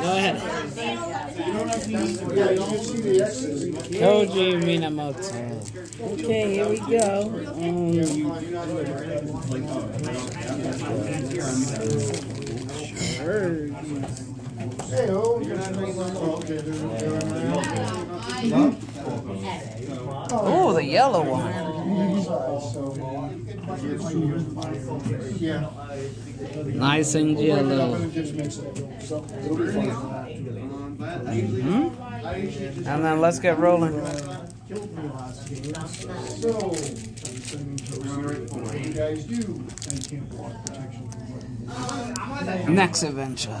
Go ahead. Koji Minamoto. Okay, here we go. Um, Oh, the yellow one. Nice and yellow. Hmm? And then let's get rolling. Next adventure.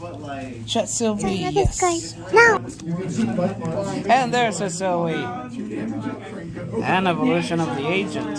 Orochi. Chet Sylvie, yes. And there's a Zoe. An evolution of the agent.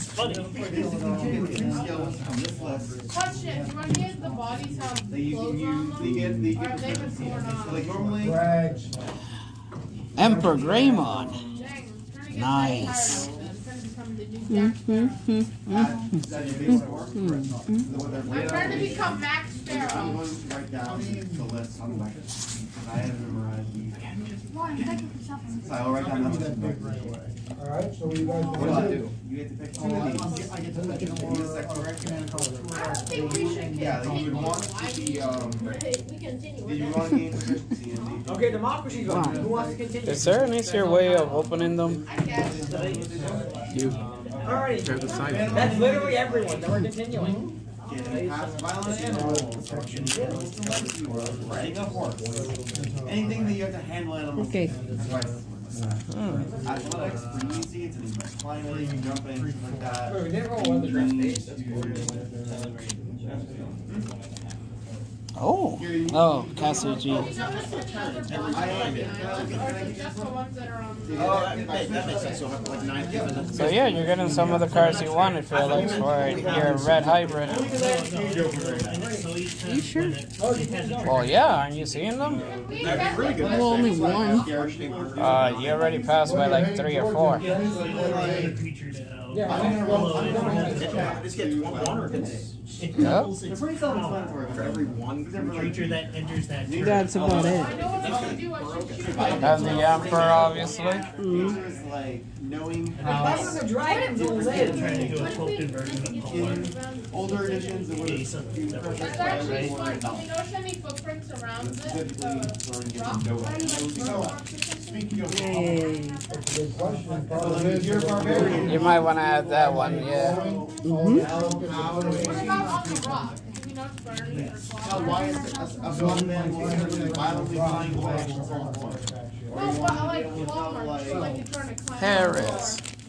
It's funny. Skills from this list, Question, do any of the bodies have they clothes use, you, on they them? get, they Or get have they been torn So off? like normally, Emperor Greymon. Dang, I'm trying to get Nice. tired of this. I'm trying to become the new Mm-hmm. Jack is that your base score? The one that- I'm trying to become Max I'm Sparrow. going to write down the list on my, because I haven't memorized these. So I will write down numbers. Alright, so you guys. What does it do? You get to pick two of these. I get to pick two. Is that? I don't think we should get Yeah, you would want Why to be, um, We continue. did you want to gain proficiency in these? Okay, democracy's on. Who wants to continue? Is there an easier way of opening them? I guess. Alrighty. That's literally everyone. Then we're continuing. Getting past violent animals. Riding a horse. Anything that you have to handle animals. Okay. That's why it's- Athletics, pretty easy, it's an climbing, jumping, things like that. We didn't roll one of the draft days. That's cool. Oh. Oh, Kasuji. You notice another body behind them, or is it just the ones that are on the? Oh, that makes, that makes sense, so like nine people. So yeah, you're getting some of the cars you wanted, Felix, for your red hybrid. Are you sure? Well, yeah, aren't you seeing them? Well, only one. Uh, you already passed by like three or four. Yeah. Just get one it's. Yep. They're pretty self-explanatory for every one. creature that enters that That's about it. know what I should do, I should shoot. And the Emperor, obviously. Creatures like knowing Thousands of dragons will live. What if we freaking in older editions, it would have been perfect. That's actually smart. Do you notice any footprints around it? Specifically for The getting rock no line, like bird marks or something? Speaking of. Yay. Good question. Problem is, you're a barbarian. You might want to add that one, yeah. Mm-hmm. What about on the rock? Do we notice birds or Now, why is it a, a man considered violently flying away at a certain point? No, but I like claw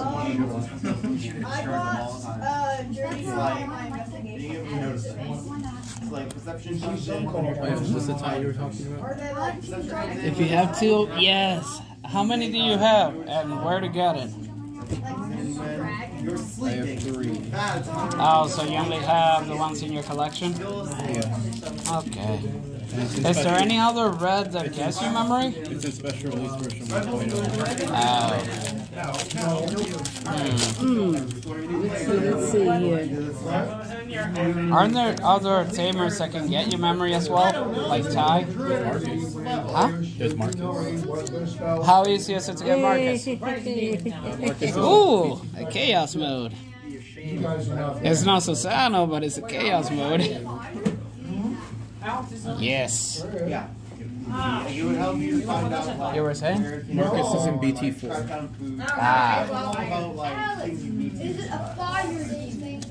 I watched uh, Dirty Like- my investigation. Being able to notice it. It's like perception comes in. The tie you were talking about? Are they like Perception comes in. If you have two, yes. How many do you have, and where to get it? You're sleeping. That's Oh, so you only have the ones in your collection? Yeah. Okay. Is there any other red that gets your memory? It's a special release version 1.0. Oh. Let's see, let's see here. Aren't there other tamers that can get your memory as well? Like Ty? Huh? There's Marcus. What their spell. How easy is it to get Marcus? Ooh, a chaos mode. You guys are not. It's not Susano, but it's a chaos mode. Yes. Yeah. It would help you to find out like You were saying? Marcus is in BT4. down food. Ah. About like things you need to Is it a fire thing?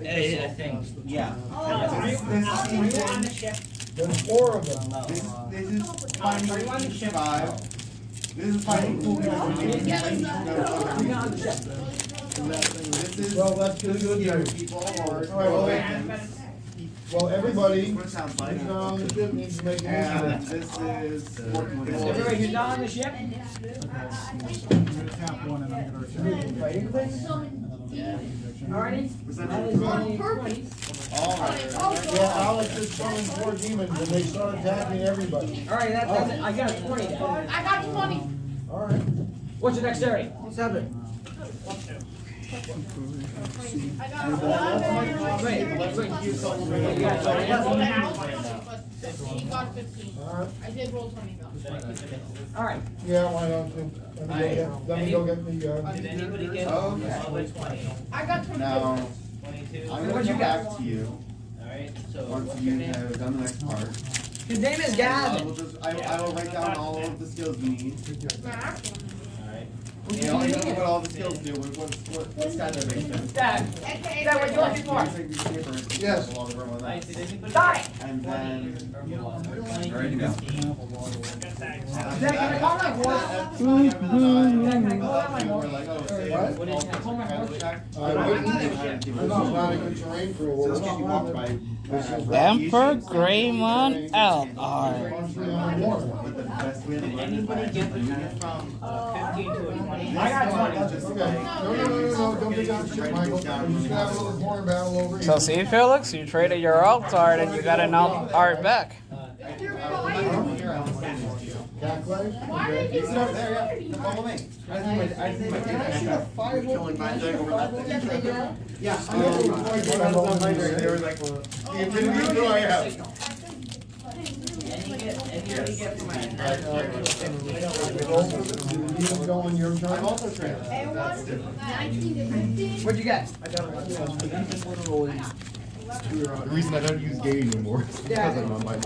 I think. Yeah. Oh, This, this season, There's four of them. this, this is finding each five. This is finding cool people who need to This is Well, that's good, good scare people or All right, well, weapons. Well, everybody, What it sounds like. who's not on the ship needs to make a And uh, this is working with Everybody, you're not on the ship? Alrighty. Alright. Yeah, Alex is summoning four demons and they start attacking everybody. Alright, that, that's it. I got a twenty. I got twenty. All right. What's your dexterity? Seven. I got eleven. Wait, Let's like use some. But He got fifteen. All right. I did roll twenty though. Alright. Yeah, why you? Let me go get, let me go get the, uh, Did anybody get Okay. I got twenty-two. Now, I'm gonna come back to you Alright, so. once you have done the next part. His name is I Gavin. will just, I, I will write down all of the skills you need. Alright. You know, you know what all the skills do, what, what, what, what stats are based on. Dad. AKA Dad, what you want You before? take these papers, Yes. along the room with that. Die! And then, ready to go. Dad, can I call my voice? Dad, can I call out my We're voice? like, oh, say, What? What is, can I call my all voice? check. I wouldn't, Give this is not a good terrain for a So this can be walked wolf. by. Emperor Greymon Eldar. Punching on the water. But the best way to learn is by doing it from. Uh, fifteen to twenty. I got twenty. Okay, no, no, no, no, no, don't get down shit, Michael. We're just gonna have a little corner battle over here. So see, Felix, you traded your alt art and you got an alt art back. Cat clay? Why did you It's there, yeah. Follow me. I see my, I see my kid. Killing my thing over that. Yeah. I know. When I was on my drink, they were like, the infinity do I have? You go on your I'm also trained. That's different. Nineteen to fifteen? What'd you get? The reason I don't use gay anymore is because I'm on my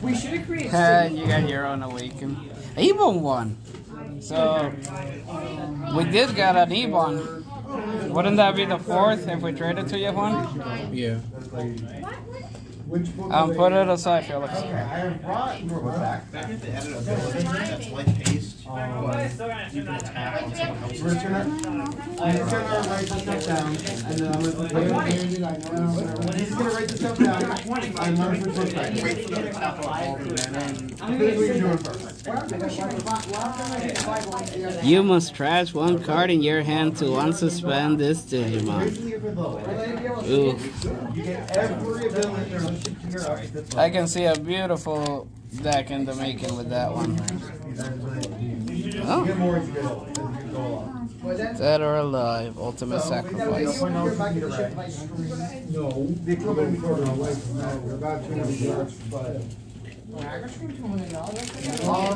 We should have created. Uh, you got your own awaken. Ebon one. So we did get an Ebon. Wouldn't that be the fourth if we traded to you one? Yeah. Which book? Um, put it aside, Felix. I have brought Norma back. Back at the editability, that's like paste. You can tap on someone else's turn. I'm just gonna write this stuff down, and then I'm gonna. Handed, I know. He's gonna write this stuff down. I'm not book back. Wait for them to tap of them, then. This is what you're doing first. You must trash one card in your hand to unsuspend this Digimon. Basically, if it's low. Ooh. You get every ability I can see a beautiful deck in the making with that one. Oh, dead or alive, ultimate sacrifice. No, Um,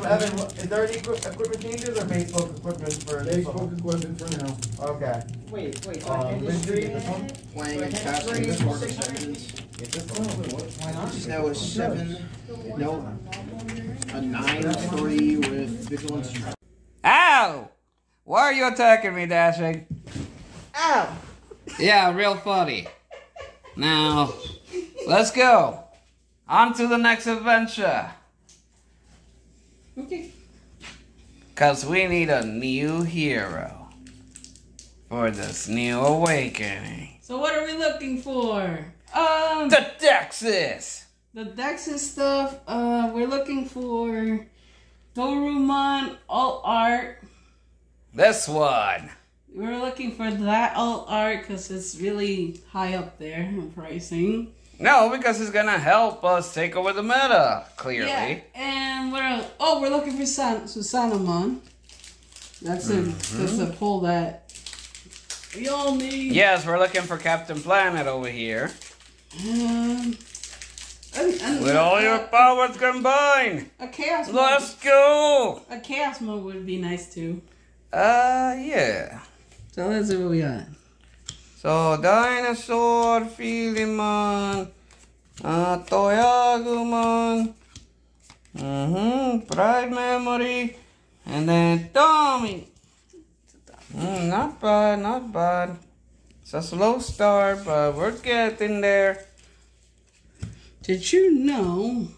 Evan, is there any equi- equipment changes or Facebook equipment for this one? Facebook equipment for now. Okay. Wait, wait. Um, industry. this one? Playing faster than four seconds. Why not? That was seven, no, a nine, three with vigilance. Ow! Why are you attacking me, Dashing? Ow! Yeah, real funny. Now, let's go. On to the next adventure. Okay. Because we need a new hero for this new awakening. So what are we looking for? Um, The Dexys! the decks stuff. Uh, we're looking for Dorumon alt art. This one. We're looking for that alt art because it's really high up there in pricing. No, because it's gonna help us take over the meta, clearly. Yeah, and what else? Oh, we're looking for San Susanoomon. That's a that's a pull that we all need. Yes, we're looking for Captain Planet over here. Um, and, and With all your powers combined. a chaos mode. Let's go! A chaos mode would be nice too. Uh, yeah. So let's see what we got. So, Dinosaur, Philemon, uh, Toyagumon, mm-hmm, Pride Memory, and then Tommy. Mm, not bad, not bad. It's a slow start, but we're getting there. Did you know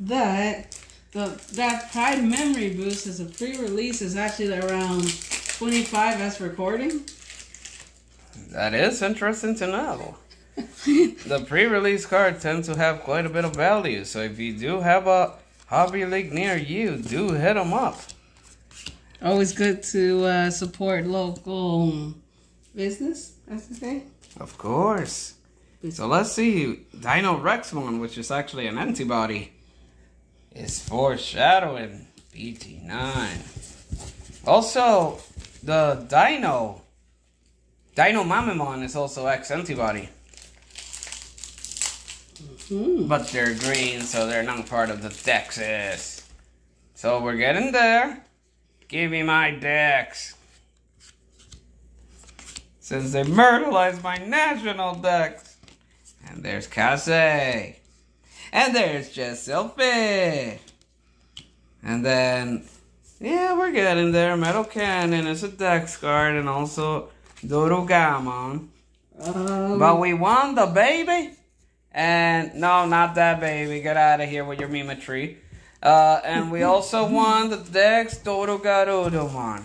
that the that Pride Memory Boost as a pre-release is actually around 25 as recording? That is interesting to know. the pre-release cards tend to have quite a bit of value, so if you do have a hobby league near you, do hit them up. Always good to uh, support local business, as to say. Of course. So let's see. Dino Rexmon, which is actually an antibody, is foreshadowing BT9. Also, the Dino, Dino Mamimon is also X antibody. Hmm. But they're green, so they're not part of the Dexes. So we're getting there. Give me my Dex. Since they myrtleized my national Dex. And there's Kase. And there's Jesselfi. And then, yeah, we're getting there. Metal Cannon is a Dex card, and also Dorugamon. Um, But we won the baby. And no, not that baby. Get out of here with your mimicry. Uh, and we also won the Dex Dodo Garudomon.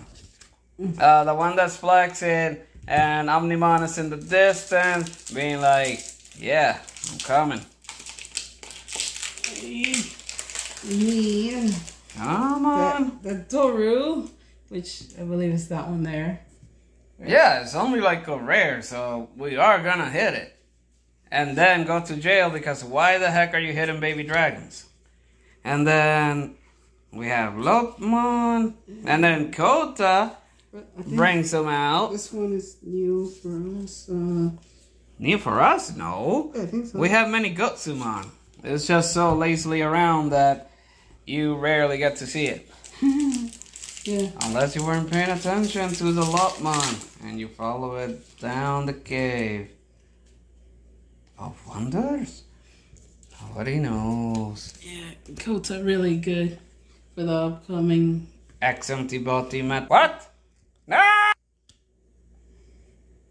Uh, the one that's flexing and Omnimon is in the distance, being like, yeah, I'm coming. me, Come on. the, the Doru, which I believe is that one there. Yeah, it's only like a rare, so we are gonna hit it. And then go to jail because why the heck are you hitting baby dragons? And then we have Lopmon, and then Kota But I think brings them out. this one is new for us. Uh, New for us? No. yeah, I think so. We have many Gutsumon. It's just so lazily around that you rarely get to see it. yeah. Unless you weren't paying attention to the Lopmon and you follow it down the cave of wonders. Nobody knows. Yeah, coats are really good for the upcoming. X empty body met. What? No!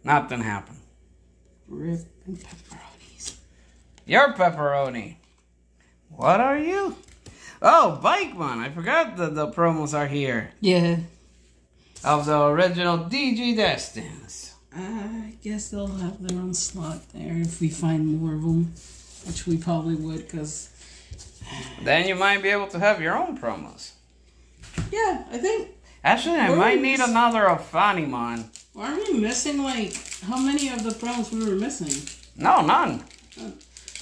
Nothing happened. Rip and pepperonis. You're pepperoni. What are you? Oh, Bikeman. I forgot that the promos are here. Yeah, Of the original DigiDestined. I guess they'll have their own slot there if we find more of them, which we probably would, cause Then you might be able to have your own promos. yeah, I think Actually, I might need another Ophanimon. aren't we missing like how many of the promos we were missing? No, none.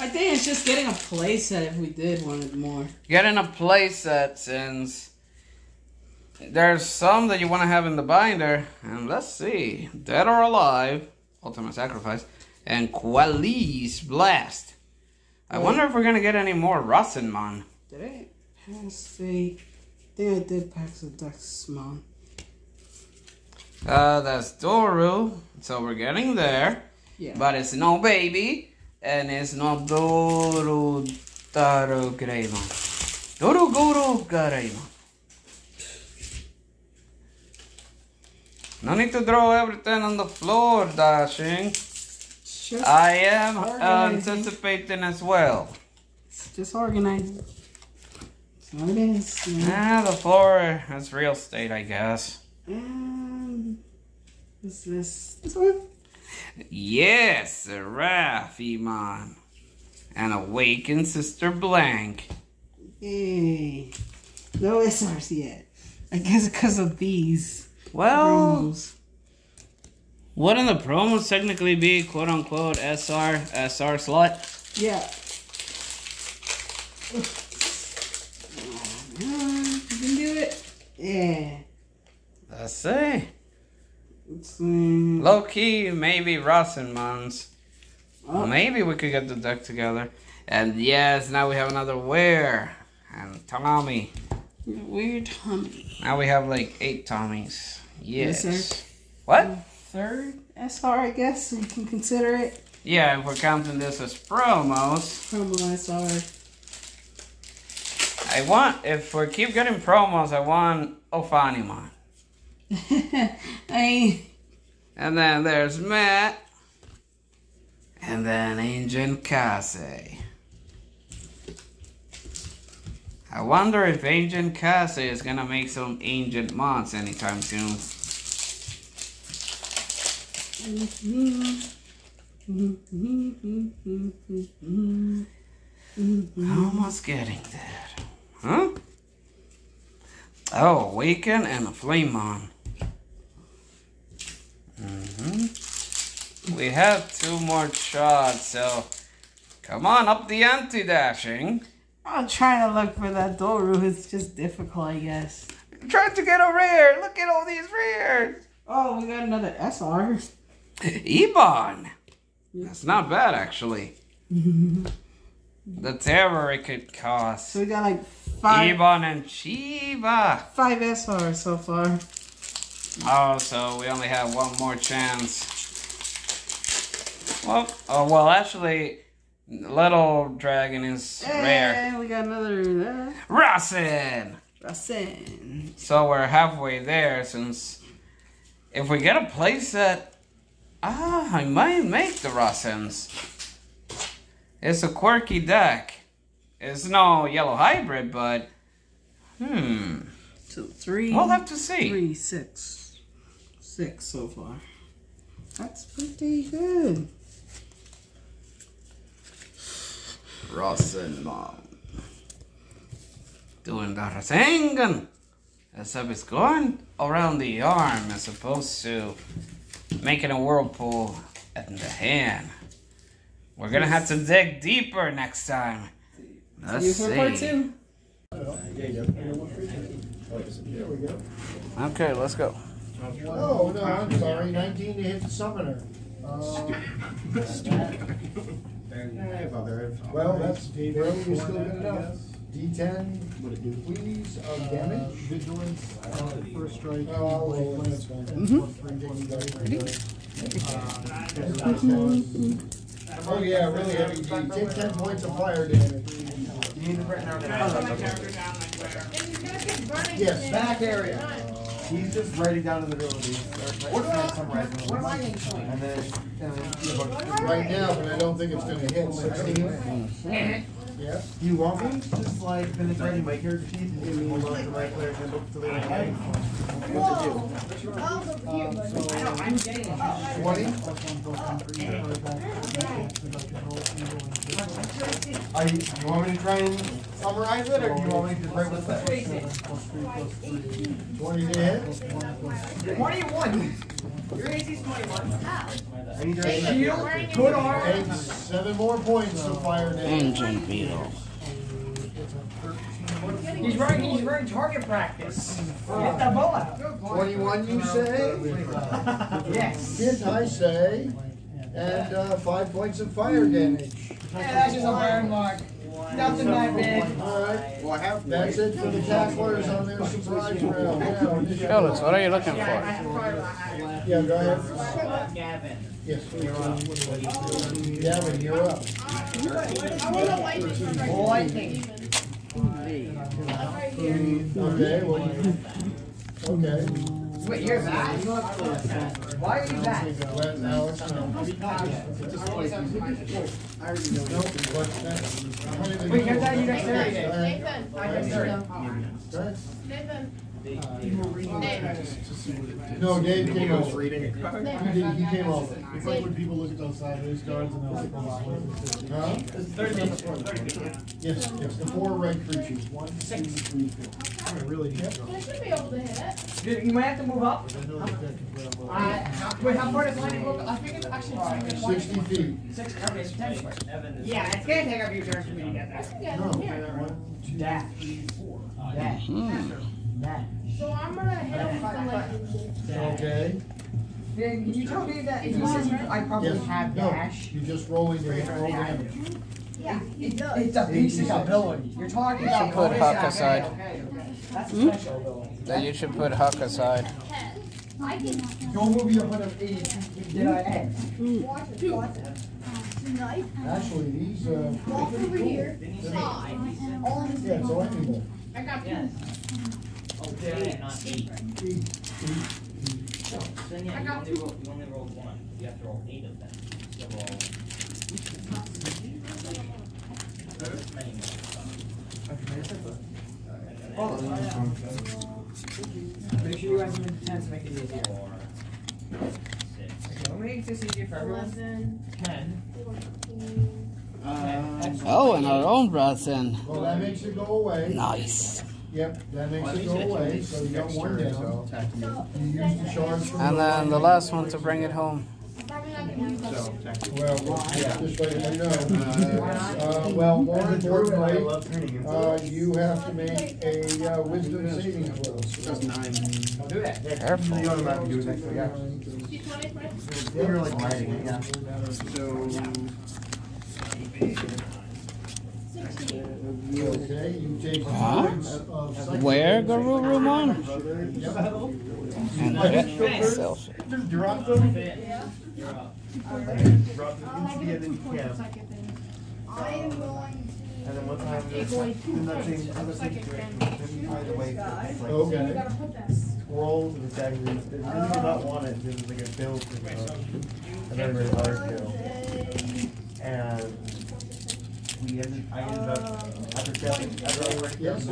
I think it's just getting a playset if we did wanted more. Getting a playset since there's some that you want to have in the binder. And let's see. Dead or Alive, Ultimate Sacrifice, and Qualis Blast. I wonder if we're going to get any more Rasenmon. Did I pass a? I think I did pass a Duxmon. Uh, that's Doru. So we're getting there. Yeah. But it's no baby. And it's not Doru Taru Greymon. Doru Guru Greymon. No need to throw everything on the floor, Dashing. Just, I am Organizing. anticipating as well. just organizing. So it is. Yeah. Ah, the floor is real estate, I guess. And is this this one? Yes, Seraphimon. And Awakened Sister Blank. Yay! No SRs yet. I guess because of these Well, promos. Wouldn't the promos technically be quote unquote SR SR slot? Yeah. Oh, you can do it. Yeah. Let's see. Let's see. Low key, maybe Rasenmons. Oh. Maybe we could get the deck together. And yes, now we have another Ware and Tommy. Weird Tommy. Now we have like eight Tommies. Yes. What? Third SR, I guess you can consider it. Yeah, if we're counting this as promos. Promo SR. I want, if we keep getting promos, I want Ophanimon. I And then there's Matt. And then Angel Kase. I wonder if Ancient Kase is gonna make some Ancient Mons anytime soon. Almost getting there. Huh? Oh, Awaken and a Flamon. hmm We have two more shots, so come on up the anti-dashing. I'm trying to look for that Doru. It's just difficult, I guess. Trying to get a rare. Look at all these rares. Oh, we got another SR. Ebon. That's not bad, actually. the terror it could cost. So we got like five Ebon and Chiba. five SR so far. Oh, so we only have one more chance. Well, oh, well, actually, Little Dragon is rare. And we got another uh, Rasen! Rasen. So we're halfway there since if we get a playset, ah, I might make the Rasens. It's a quirky deck. It's no yellow hybrid, but hmm, Two, three. we'll have to see. Three, six. Six so far. That's pretty good. Rosenbaum. Doing the Rasengan. Except it's going around the arm as opposed to making a whirlpool in the hand. We're gonna have to dig deeper next time. Let's You for part see. two? Okay, let's go. Oh, no, I'm sorry, nineteen to hit the summoner. Uh, Well, that's, well, you're still good enough. D ten, please, of damage. Vigilance, uh, first strike. Oh, I'll roll it, that's fine. Oh, yeah, really heavy D, take ten points of fire damage. Yes. Back area. He's just writing down in the middle of these. What am I, what am I getting to? And then, and then. Right now, but I don't think it's gonna hit sixteen. Yeah. Do you want me to just like finish writing my character sheet and give me hold on to my player's handbook to the end? What's it do? Are you, you want me to try and summarize it, or do you want me to just write what's there? Twenty to hit? Twenty-one. Your AC's twenty-one. I need to. Shield, good arm. Take seven more points of fire damage. Engine beetle. He's running, he's running target practice. Get the ball out. Twenty-one, you say? Yes. Hit, I say, and, uh, five points of fire damage. Yeah, that's just a burn mark. Nothing that big. Alright, well, I have. That's it for the tacklers on their surprise round. Now, Phyllis, what are you looking for? Yeah, go ahead. Gavin. Yes, please. Gavin, you're up. Lightning. Okay, well, you- okay. Wait, you're back? Why are you back? Let Alex know. Wait, you're down, you got thirty days. Nathan, I got thirty. Nathan, No, Dave came over. He reading. did- he came over. It's like when people look at those sideways cards and they're like, oh, this Huh? Thirty days. Thirty days. Yes, it's the four red creatures. One, two, three, four. Really deep. I should be able to hit it. You, you might have to move up. Uh, how, wait, how far does lightning go? I think it's actually twenty. Sixty feet. Six, okay, so ten foot. Yeah, it's gonna take a few turns for me to get I there. can get No. in here. That. That. That. So I'm gonna hit him with the lightning bolt. Okay. Then can you tell me that if you says you- I probably Yes. have No, dash? You just roll into it, roll damage. Yeah, it does. It's a basic ability. You're talking You about. should put bonus Huck aside. Okay, okay, okay. That's a Hmm? special ability. That you should put Huck aside. I can Your movie 180 did I end? watch it. Tonight, Actually, these, uh, walk over here, all in the yeah, it's a lightning bolt. I got two. Okay, not eight. Eight, So then yeah, I you got only roll, you only roll one, you have to roll eight of them. So roll. Many more. Make sure you have some intense to make it easier. Four, six, Okay, let me make this easier for everyone. Eleven, ten. fourteen. Um, Oh, and our own breath in. Well, that makes it go away. Nice. Yep, that makes it go away, so you got one down. So, You use the charge. And then the last one to bring it home. So, that. Well, just just letting you know. Uh, well, more importantly, uh, you have to make a uh, wisdom saving throw. Does nine. I'll do that. Careful. You don't have to do it next You twenty, You're like writing it, yeah. So, Okay, you take Huh? five of psychic Where, damage. Garurumon? And hit myself. Just drop them. Yeah. You're up. Drop I'll them give into it the two points of camp. psychic damage. I am going And then what time is Okay. gotta this. Rolls and not it, then it's like a bill for. And we ended, I ended up, after failing, after I worked Yes,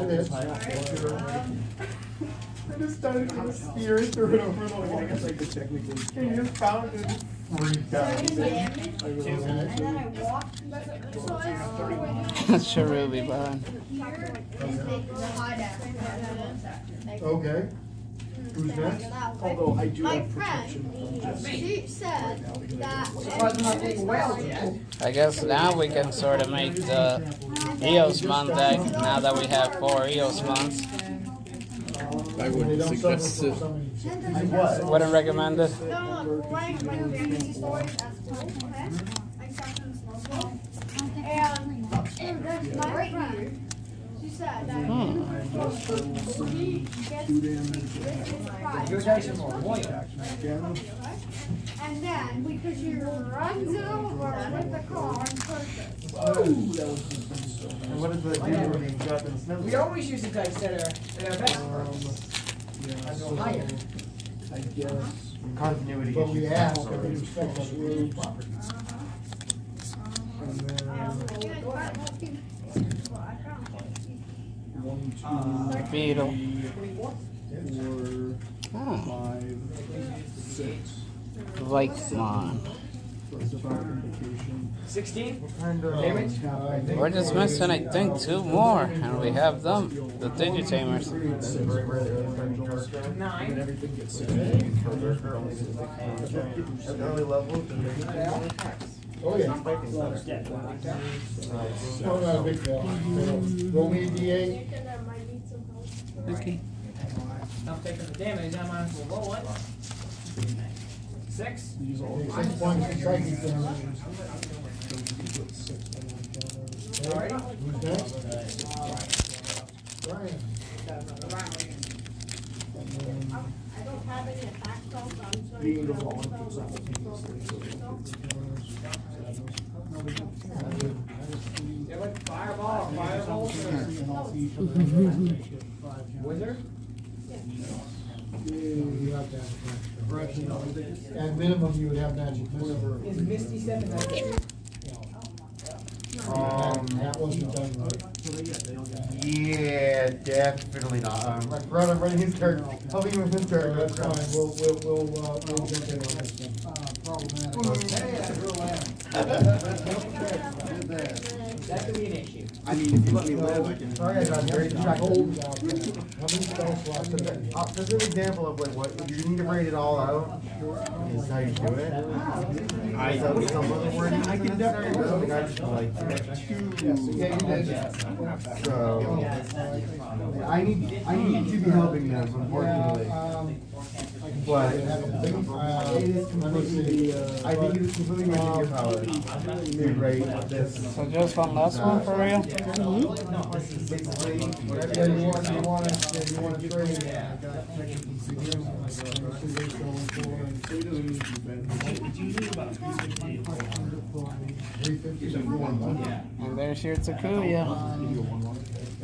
multiple it is. times, I just started to steer it through it over and over again, I guess I could technically. And you just found it, freaked out. I really And had then I to. walked, so it's the That's Cherubi behind. here is the the high dash. Okay, who's next? Although I do My friend, she said that. I'm not taking whales yet. I guess now we can sort of make the Eosmon deck now that we have four Eosmons. I wouldn't suggest it. What? Wouldn't recommend it. And And then, because she runs over with the car on purpose. And what is the deal when you drop in the snow? We always use the dice that are, that are best for us. I go higher. I guess. Continuity. But we issues. ask every respect of the property. And then, uh, one, two, Beetle. four, Oh, five, six. Vikemon. Plus the fire. Sixteen? Damage? We're just missing, I think, two more, and we have them, the Digitamers. And Nine. everything gets six. Early levels, then they can more attacks. Oh, yeah. Fighting. Oh, not a big fail. Roll me a D8. Okay. I'm taking the damage, I might as well roll it. Six? Six points of psychic damage. Okay, Who's next? Brian. I don't have any attack spells, so I'm just gonna. Being use the my one spells. puts out They're like fireball, fireball. Wizard? You have to have attack. At minimum, you would have magic missile. Is Misty stepping up? Um, That wasn't done right. yeah, definitely not. Um, like, right, I'm running his turn. Helping him with his So turn. that's fine, we'll, we'll, we'll, uh, we'll jump in on this one. That could be an issue. I mean, if you let me live, I can. Sorry, guys, I'm very distracted. Uh, This is an example of like what, you need to write it all out, is how you do it. I- So some other word, I can definitely- I think I just like. Yeah, you did. So, I need, I need to be helping them, unfortunately. But it is completely, I think it is completely within your power to write this. So just one last one for real? This is basically, yeah, you want, you want to, yeah, you want to trade. And there's your Takuya.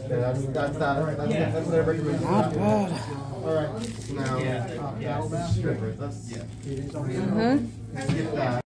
Yeah, that's, that's, that, that's, that's what I recommend. Not bad. Alright, now, strippers, let's, Mm-hmm. let's get that.